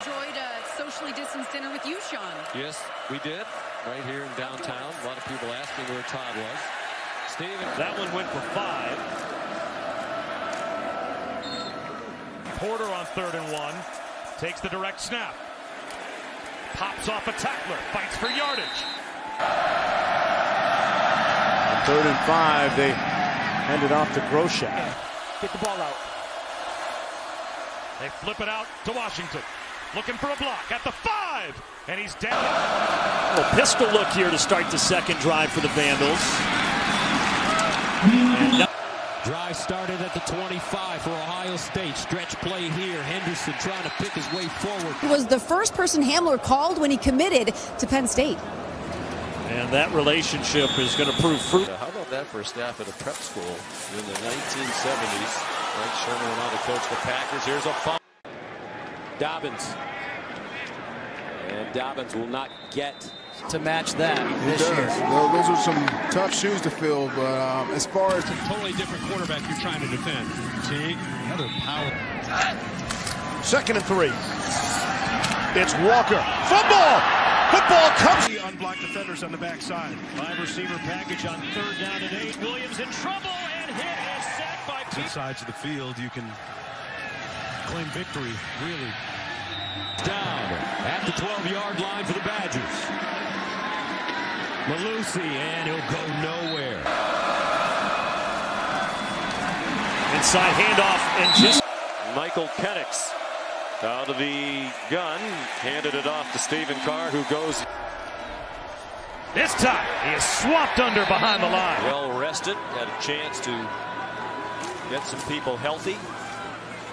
enjoyed a socially distanced dinner with you, Sean. Yes, we did. Right here in downtown. A lot of people asking where Todd was. Steven. That one went for five. Porter on third and one. Takes the direct snap. Pops off a tackler. Fights for yardage. On third and five, they hand it off to Groshek. Get the ball out. They flip it out to Washington. Looking for a block at the five. And he's down. A little pistol look here to start the second drive for the Vandals. And Drive started at the 25 for Ohio State. Stretch play here. Henderson trying to pick his way forward. He was the first person Hamler called when he committed to Penn State. And that relationship is going to prove fruit. Uh, how about that for a staff at a prep school in the 1970s? Mike Sherman went on to coach the Packers. Here's a fumble. Dobbins. And Dobbins will not get to match that this year. Well, those are some tough shoes to fill, but um, as far as a totally different quarterback you're trying to defend. Teague, another power. Second and three. It's Walker. Football. Football comes. Unblocked defenders on the backside. Five receiver package on third down and eight. Williams in trouble and hit is sacked by two sides of the field. You can claim victory, really. Down at the 12-yard line for the Badgers. Mellusi, and he'll go nowhere. Inside handoff, and just Michael Penix out of the gun, handed it off to Stephen Carr, who goes. This time, he is swapped under behind the line. Well rested, had a chance to get some people healthy.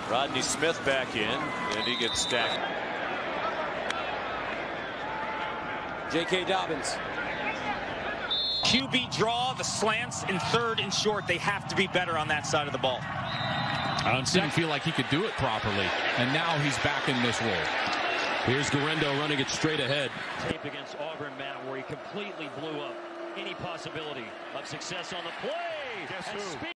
Rodney Smith back in, and he gets stacked. J.K. Dobbins. QB draw, the slants in third and short. They have to be better on that side of the ball. I don't see him feel like he could do it properly, and now he's back in this role. Here's Guerendo running it straight ahead. Tape against Auburn, Matt, where he completely blew up any possibility of success on the play. Guess who?